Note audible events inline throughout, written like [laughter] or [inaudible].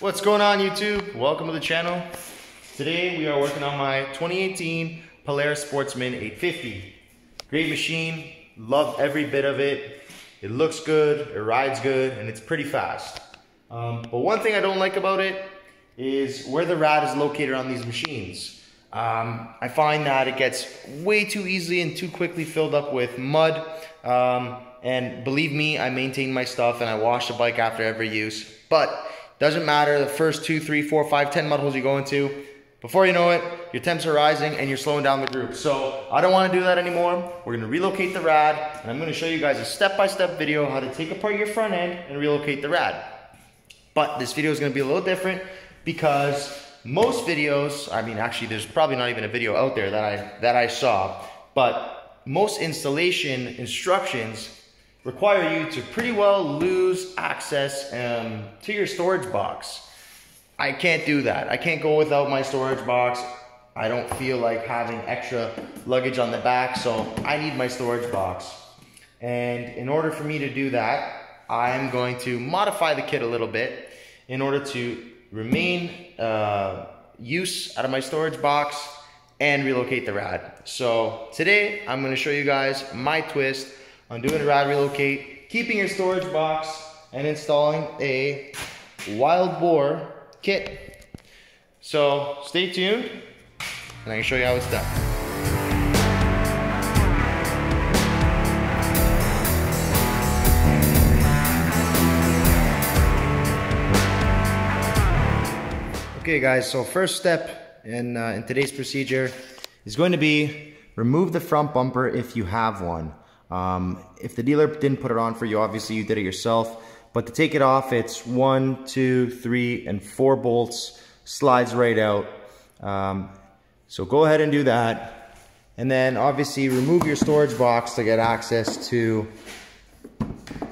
What's going on YouTube? Welcome to the channel. Today we are working on my 2018 Polaris Sportsman 850. Great machine, love every bit of it. It looks good, it rides good, and it's pretty fast. Um, but one thing I don't like about it is where the rad is located on these machines. Um, I find that it gets way too easily and too quickly filled up with mud. Um, and believe me, I maintain my stuff and I wash the bike after every use. But doesn't matter the first two, three, four, five, ten mud holes you go into. Before you know it, your temps are rising and you're slowing down the group. So I don't want to do that anymore. We're going to relocate the rad and I'm going to show you guys a step-by-step -step video how to take apart your front end and relocate the rad. But this video is going to be a little different because most videos, I mean actually there's probably not even a video out there that I that I saw, but most installation instructions require you to pretty well lose access um, to your storage box. I can't do that. I can't go without my storage box. I don't feel like having extra luggage on the back, so I need my storage box. And in order for me to do that, I'm going to modify the kit a little bit in order to remain uh, use out of my storage box and relocate the rad. So today I'm gonna show you guys my twist on doing a rad relocate, keeping your storage box, and installing a Wild Boar kit. So stay tuned, and I can show you how it's done. Okay guys, so first step in, uh, in today's procedure is going to be remove the front bumper if you have one. Um, if the dealer didn't put it on for you, obviously you did it yourself. But to take it off, it's one, two, three, and four bolts. Slides right out. Um, so go ahead and do that. And then obviously remove your storage box to get access to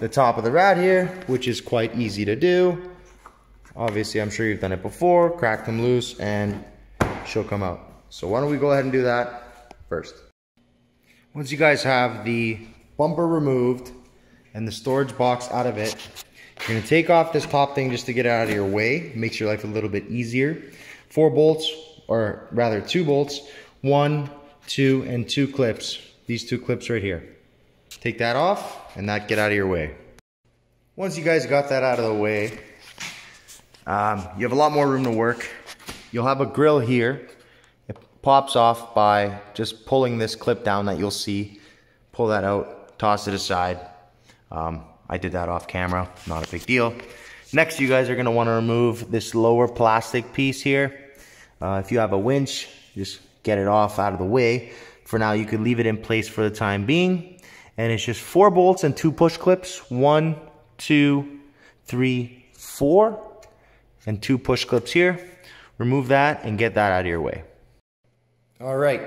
the top of the rad here, which is quite easy to do. Obviously, I'm sure you've done it before. Crack them loose and she'll come out. So why don't we go ahead and do that first. Once you guys have the bumper removed and the storage box out of it, you're gonna take off this top thing just to get out of your way. Makes your life a little bit easier. Four bolts, or rather two bolts, one, two, and two clips. These two clips right here. Take that off and that get out of your way. Once you guys got that out of the way, um, you have a lot more room to work. You'll have a grill here pops off by just pulling this clip down that you'll see. Pull that out, toss it aside. Um, I did that off camera, not a big deal. Next, you guys are gonna wanna remove this lower plastic piece here. Uh, if you have a winch, just get it off out of the way. For now, you could leave it in place for the time being. And it's just four bolts and two push clips. One, two, three, four. And two push clips here. Remove that and get that out of your way. All right,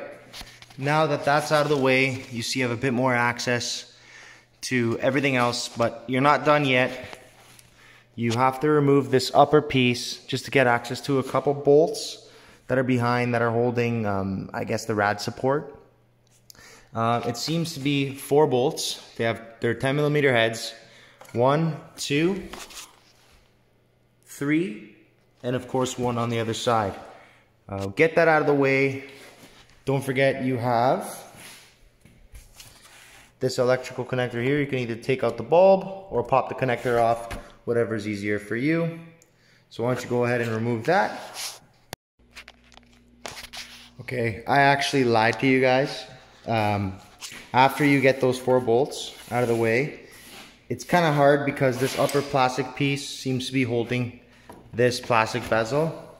now that that's out of the way, you see you have a bit more access to everything else, but you're not done yet. You have to remove this upper piece just to get access to a couple bolts that are behind that are holding, um, I guess, the rad support. Uh, it seems to be four bolts. They have their 10 millimeter heads. One, two, three, and of course one on the other side. Uh, get that out of the way. Don't forget you have this electrical connector here. You can either take out the bulb or pop the connector off, whatever is easier for you. So why don't you go ahead and remove that. Okay, I actually lied to you guys. Um, after you get those four bolts out of the way, it's kind of hard because this upper plastic piece seems to be holding this plastic bezel.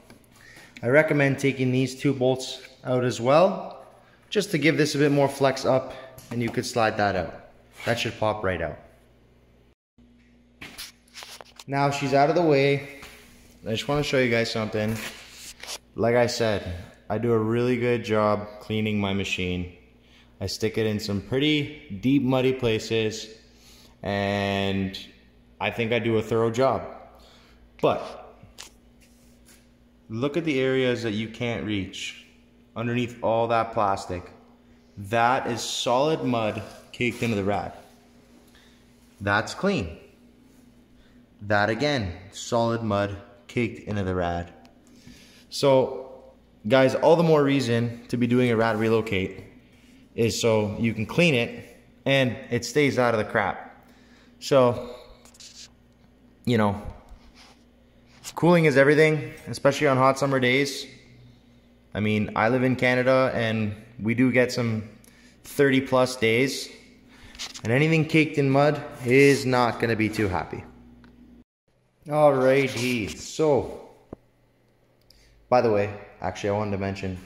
I recommend taking these two bolts out as well, just to give this a bit more flex up and you could slide that out. That should pop right out. Now she's out of the way. I just want to show you guys something. Like I said, I do a really good job cleaning my machine. I stick it in some pretty deep muddy places and I think I do a thorough job. But look at the areas that you can't reach underneath all that plastic. That is solid mud caked into the rad. That's clean. That again, solid mud caked into the rad. So guys, all the more reason to be doing a rad relocate is so you can clean it and it stays out of the crap. So, you know, cooling is everything, especially on hot summer days. I mean, I live in Canada and we do get some 30 plus days and anything caked in mud is not gonna be too happy. Alrighty, so, by the way, actually I wanted to mention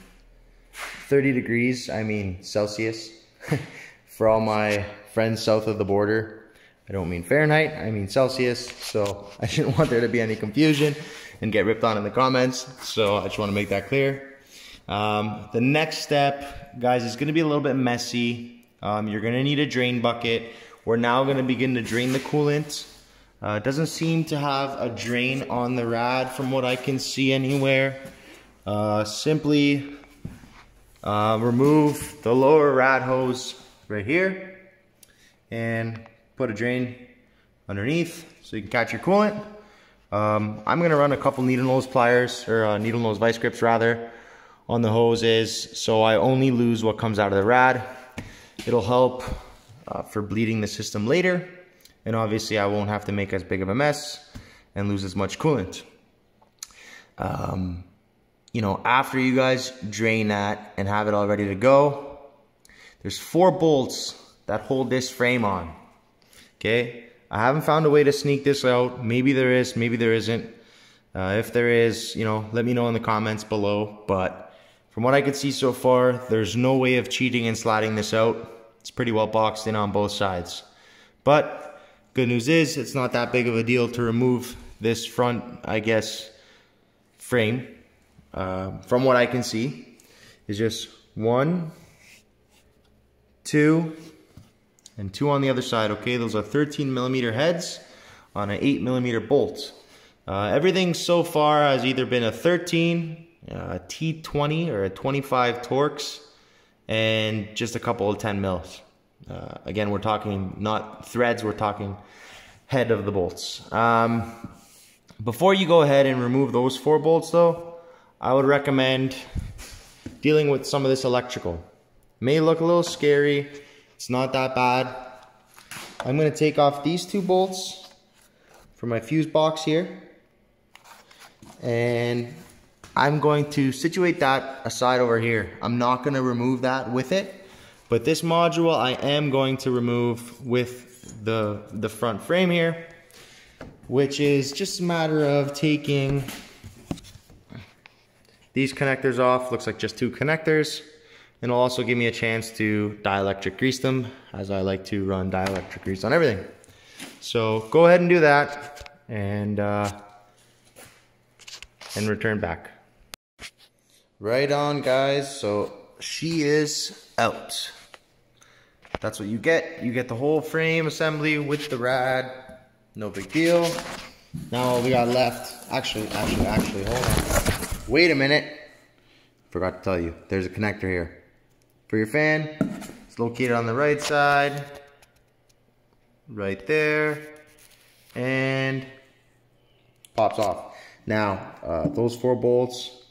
30 degrees, I mean Celsius, [laughs] for all my friends south of the border. I don't mean Fahrenheit, I mean Celsius, so [laughs] I didn't want there to be any confusion and get ripped on in the comments, so I just want to make that clear. Um, the next step, guys, is going to be a little bit messy. Um, you're going to need a drain bucket. We're now going to begin to drain the coolant. Uh, it doesn't seem to have a drain on the rad from what I can see anywhere. Uh, simply uh, remove the lower rad hose right here and put a drain underneath so you can catch your coolant. Um, I'm gonna run a couple needle nose pliers or uh, needle nose vice grips rather on the hoses so I only lose what comes out of the rad. It'll help uh, for bleeding the system later and obviously I won't have to make as big of a mess and lose as much coolant. Um, you know, after you guys drain that and have it all ready to go, there's four bolts that hold this frame on. Okay, I haven't found a way to sneak this out. Maybe there is, maybe there isn't. Uh, if there is, you know, let me know in the comments below. But from what I could see so far, there's no way of cheating and sliding this out. It's pretty well boxed in on both sides. But good news is it's not that big of a deal to remove this front, I guess, frame. Uh, from what I can see, is just one, two, and two on the other side, okay? Those are 13 millimeter heads on an 8 millimeter bolt. Uh, everything so far has either been a 13, a T20, or a 25 Torx, and just a couple of 10 mils. Uh, again, we're talking not threads, we're talking head of the bolts. Um, before you go ahead and remove those four bolts though, I would recommend dealing with some of this electrical. May look a little scary, it's not that bad. I'm gonna take off these two bolts from my fuse box here. And I'm going to situate that aside over here. I'm not gonna remove that with it, but this module I am going to remove with the, the front frame here, which is just a matter of taking these connectors off. Looks like just two connectors. And it'll also give me a chance to dielectric grease them as I like to run dielectric grease on everything. So go ahead and do that and, uh, and return back. Right on guys, so she is out. That's what you get. You get the whole frame assembly with the rad. No big deal. Now all we got left, actually, actually, actually, hold on. Wait a minute. Forgot to tell you, there's a connector here for your fan. It's located on the right side, right there, and pops off. Now, uh, those four bolts,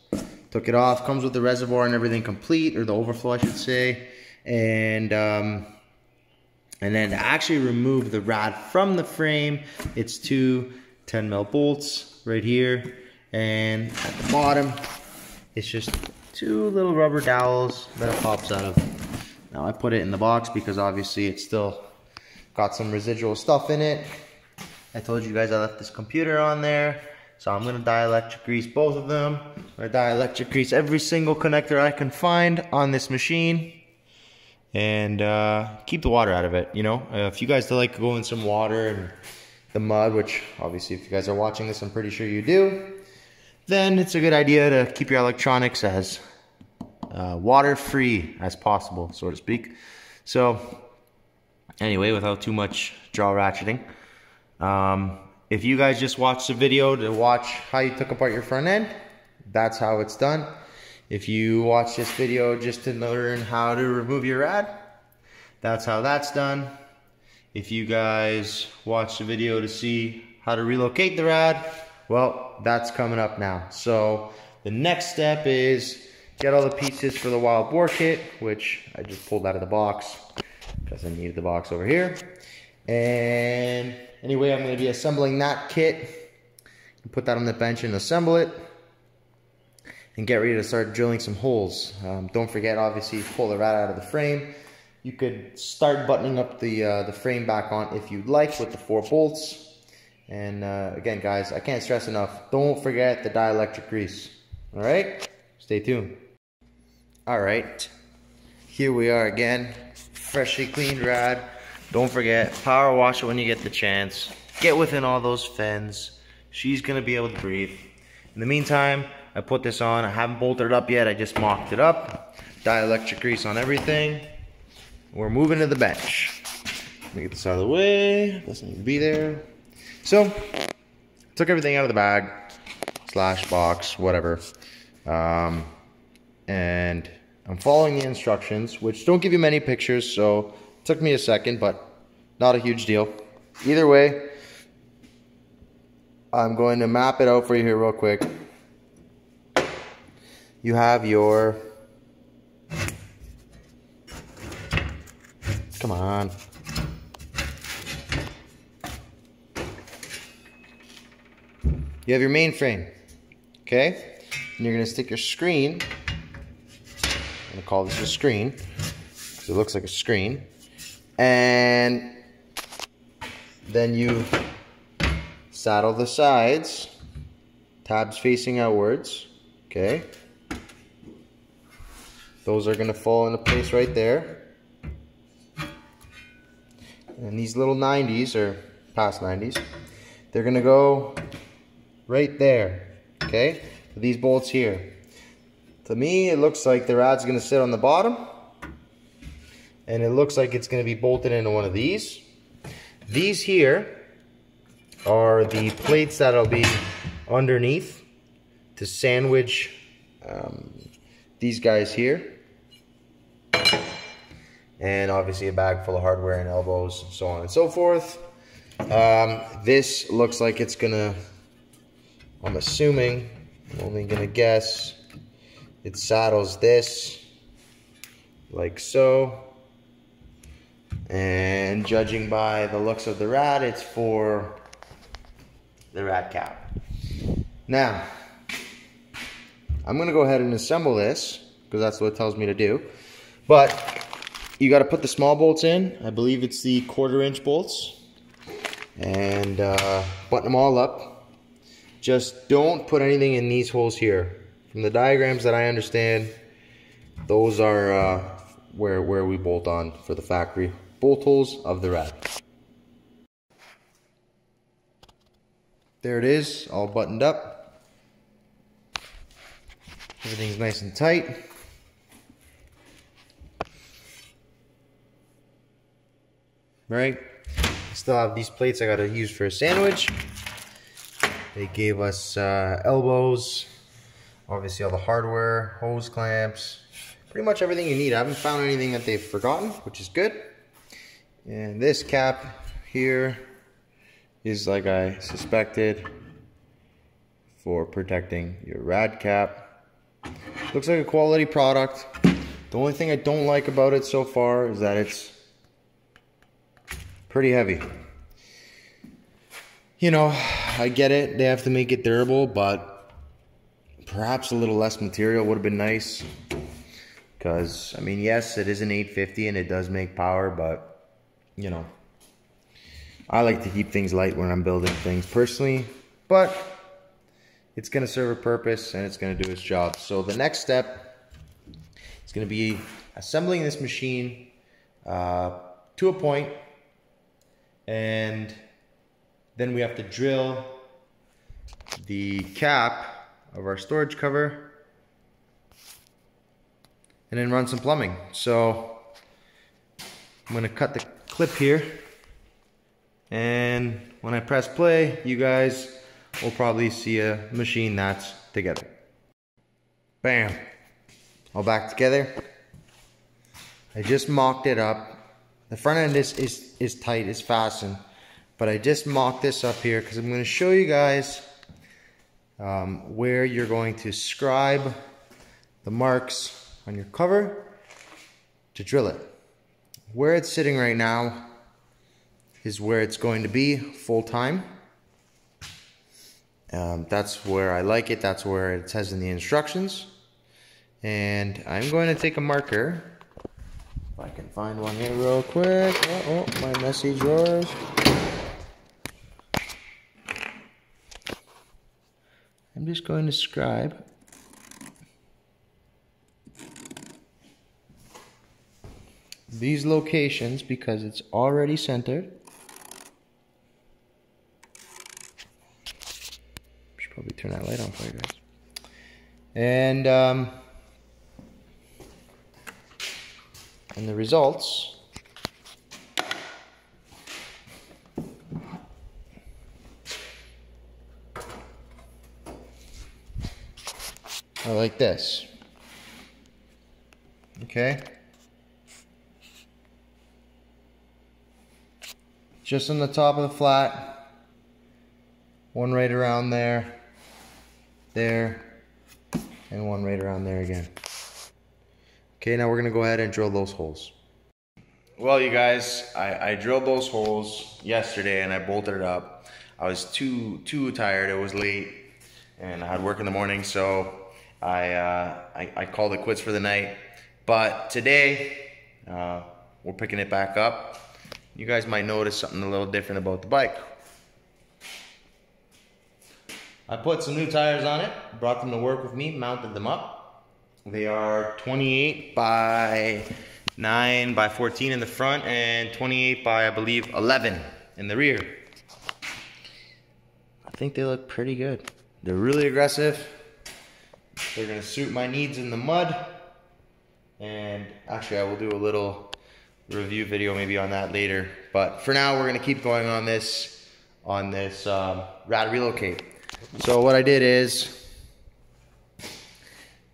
took it off, comes with the reservoir and everything complete, or the overflow I should say, and um, and then to actually remove the rad from the frame, it's two 10 mil bolts right here, and at the bottom, it's just two little rubber dowels that it pops out of. Now I put it in the box because obviously it's still got some residual stuff in it. I told you guys I left this computer on there. So I'm gonna dielectric grease both of them. I'm gonna dielectric grease every single connector I can find on this machine. And uh, keep the water out of it, you know? Uh, if you guys like go in some water and the mud, which obviously if you guys are watching this, I'm pretty sure you do then it's a good idea to keep your electronics as uh, water-free as possible, so to speak. So, anyway, without too much jaw ratcheting, um, if you guys just watched the video to watch how you took apart your front end, that's how it's done. If you watch this video just to learn how to remove your rad, that's how that's done. If you guys watch the video to see how to relocate the rad, Well, that's coming up now. So the next step is get all the pieces for the Wild Boar kit, which I just pulled out of the box because I needed the box over here. And anyway, I'm going to be assembling that kit. Put that on the bench and assemble it. And get ready to start drilling some holes. Um, don't forget, obviously, pull the rad out of the frame. You could start buttoning up the, uh, the frame back on if you'd like with the four bolts. And uh, again, guys, I can't stress enough, don't forget the dielectric grease. All right? Stay tuned. All right, here we are again. Freshly cleaned rad. Don't forget, power wash it when you get the chance. Get within all those fins. She's gonna be able to breathe. In the meantime, I put this on. I haven't bolted it up yet. I just mocked it up. Dielectric grease on everything. We're moving to the bench. Let me get this out of the way. Doesn't need to be there. So, took everything out of the bag, slash box, whatever. Um, and I'm following the instructions, which don't give you many pictures, so took me a second, but not a huge deal. Either way, I'm going to map it out for you here real quick. You have your, come on. You have your main frame, okay? And you're gonna stick your screen, I'm gonna call this a screen, because it looks like a screen, and then you saddle the sides, tabs facing outwards, okay? Those are gonna fall into place right there. And these little 90s, or past 90s, they're gonna go right there, okay? These bolts here. To me, it looks like the rod's gonna sit on the bottom, and it looks like it's gonna be bolted into one of these. These here are the plates that'll be underneath to sandwich um, these guys here. And obviously a bag full of hardware and elbows, and so on and so forth. Um, this looks like it's gonna I'm assuming, I'm only gonna guess, it saddles this like so. And judging by the looks of the rad, it's for the rad cap. Now, I'm gonna go ahead and assemble this because that's what it tells me to do. But you gotta put the small bolts in. I believe it's the quarter inch bolts. And uh, button them all up just don't put anything in these holes here. From the diagrams that I understand, those are uh, where, where we bolt on for the factory bolt holes of the rad. There it is, all buttoned up. Everything's nice and tight. Right? Still have these plates I gotta use for a sandwich. They gave us uh, elbows, obviously all the hardware, hose clamps, pretty much everything you need. I haven't found anything that they've forgotten, which is good. And this cap here is like I suspected for protecting your rad cap. Looks like a quality product. The only thing I don't like about it so far is that it's pretty heavy. You know, I get it. They have to make it durable, but perhaps a little less material would have been nice. Because, I mean, yes, it is an 850 and it does make power, but, you know, I like to keep things light when I'm building things personally. But it's going to serve a purpose and it's going to do its job. So the next step is going to be assembling this machine uh, to a point and then we have to drill the cap of our storage cover and then run some plumbing. So I'm gonna cut the clip here and when I press play, you guys will probably see a machine that's together. Bam, all back together. I just mocked it up. The front end is, is, is tight, is fastened. But I just mocked this up here because I'm going to show you guys um, where you're going to scribe the marks on your cover to drill it. Where it's sitting right now is where it's going to be full time. Um, that's where I like it. That's where it says in the instructions. And I'm going to take a marker. If I can find one here real quick. Oh, oh my messy drawers. I'm just going to scribe these locations because it's already centered. Should probably turn that light on for you guys. And um, and the results are like this. Okay. Just on the top of the flat. One right around there. There. And one right around there again. Okay, now we're gonna go ahead and drill those holes. Well, you guys, I, I drilled those holes yesterday and I bolted it up. I was too too tired. It was late, and I had work in the morning, so I, uh, I, I, called it quits for the night. But today, uh, we're picking it back up. You guys might notice something a little different about the bike. I put some new tires on it, brought them to work with me, mounted them up. They are 28 by 9 by 14 in the front and 28 by, I believe, 11 in the rear. I think they look pretty good. They're really aggressive. They're gonna suit my needs in the mud. And actually I will do a little review video maybe on that later. But for now, we're gonna keep going on this, on this um, rad relocate. So what I did is,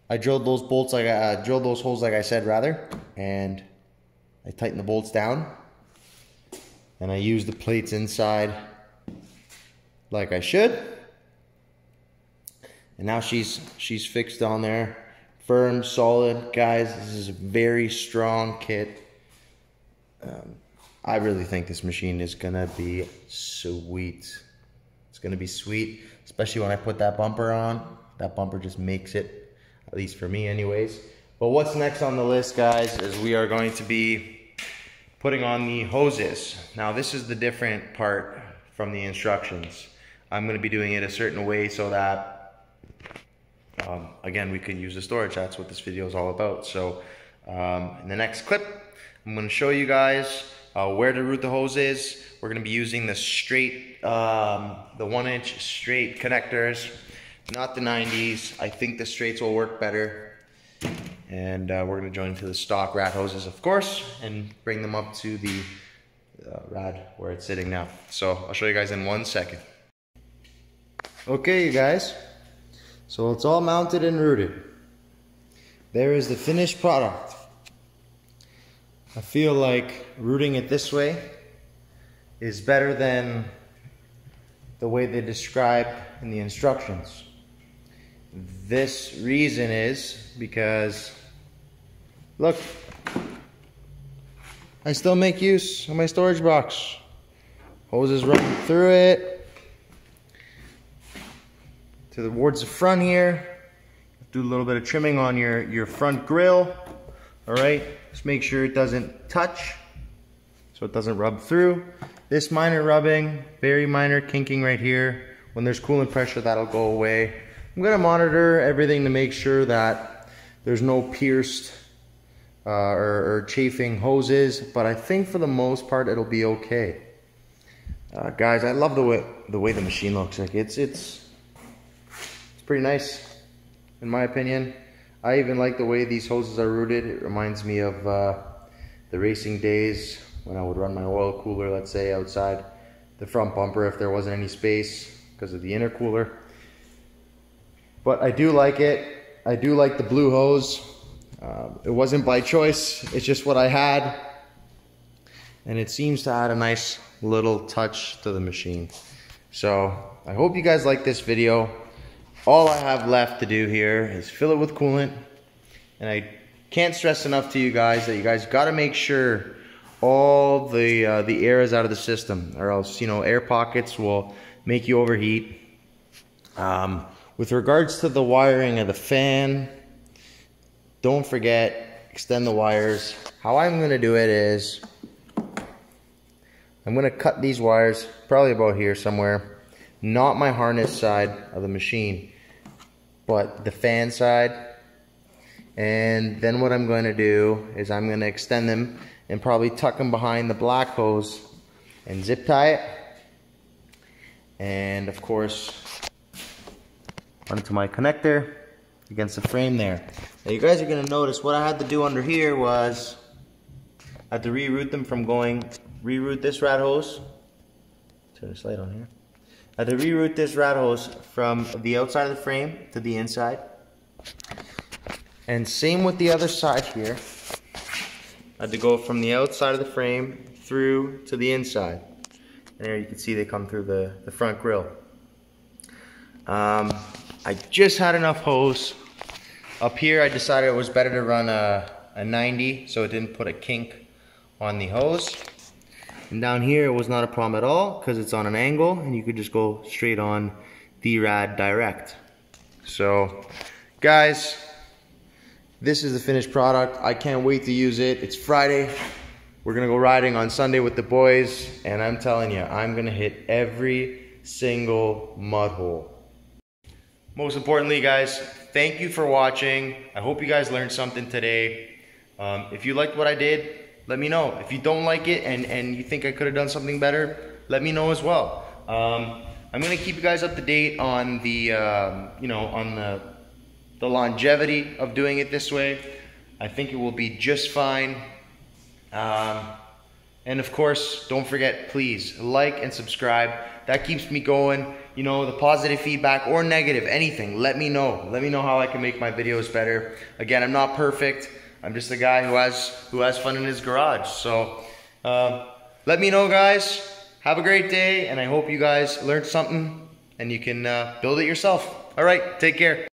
I drilled those bolts like I uh, drilled those holes like I said rather, and I tightened the bolts down. And I used the plates inside like I should. And now she's she's fixed on there. Firm, solid. Guys, this is a very strong kit. Um, I really think this machine is gonna be sweet. It's gonna be sweet, especially when I put that bumper on. That bumper just makes it, at least for me anyways. But what's next on the list, guys, is we are going to be putting on the hoses. Now this is the different part from the instructions. I'm gonna be doing it a certain way so that um, again, we can use the storage. That's what this video is all about. So um, in the next clip, I'm to show you guys uh, where to route the hoses. We're going to be using the straight, um, the one inch straight connectors, not the 90s. I think the straights will work better. And uh, we're going to join to the stock rad hoses, of course, and bring them up to the uh, rad where it's sitting now. So I'll show you guys in one second. Okay, you guys. So it's all mounted and routed. There is the finished product. I feel like routing it this way is better than the way they describe in the instructions. This reason is because, look, I still make use of my storage box. Hoses running through it, to the towards the front here. Do a little bit of trimming on your, your front grill. All right, just make sure it doesn't touch so it doesn't rub through. This minor rubbing, very minor kinking right here. When there's coolant pressure, that'll go away. I'm gonna monitor everything to make sure that there's no pierced uh, or, or, chafing hoses, but I think for the most part it'll be okay. Uh, guys, I love the way the way the machine looks. Like it's it's pretty nice, in my opinion. I even like the way these hoses are routed. It reminds me of uh, the racing days when I would run my oil cooler, let's say, outside the front bumper if there wasn't any space because of the intercooler. But I do like it. I do like the blue hose. Uh, it wasn't by choice. It's just what I had. And it seems to add a nice little touch to the machine. So I hope you guys like this video. All I have left to do here is fill it with coolant. And I can't stress enough to you guys that you guys got to make sure all the uh, the air is out of the system or else, you know, air pockets will make you overheat. Um, with regards to the wiring of the fan, don't forget, extend the wires. How I'm going to do it is, I'm going to cut these wires, probably about here somewhere. Not my harness side of the machine, but the fan side. And then what I'm going to do is I'm going to extend them and probably tuck them behind the black hose and zip tie it. And of course, onto my connector against the frame there. Now you guys are gonna notice what I had to do under here was I had to reroute them from going, reroute this rad hose, turn this light on here. I had to reroute this rad hose from the outside of the frame to the inside. And same with the other side here. I had to go from the outside of the frame through to the inside. And there you can see they come through the, the front grill. Um, I just had enough hose. Up here I decided it was better to run a, a 90 so it didn't put a kink on the hose. And down here it was not a problem at all because it's on an angle and you could just go straight on the rad direct. So guys, this is the finished product. I can't wait to use it. It's Friday. We're gonna go riding on Sunday with the boys and I'm telling you, I'm gonna hit every single mud hole. Most importantly, guys, thank you for watching. I hope you guys learned something today. Um, if you liked what I did, let me know. If you don't like it and, and you think I could have done something better, let me know as well. Um, I'm gonna keep you guys up to date on the, um, you know, on the, the longevity of doing it this way. I think it will be just fine. Um, and of course, don't forget, please like and subscribe. That keeps me going you know, the positive feedback or negative, anything, let me know. Let me know how I can make my videos better. Again, I'm not perfect. I'm just a guy who has who has fun in his garage. So uh, let me know, guys. Have a great day, and I hope you guys learned something and you can uh, build it yourself. All right, take care.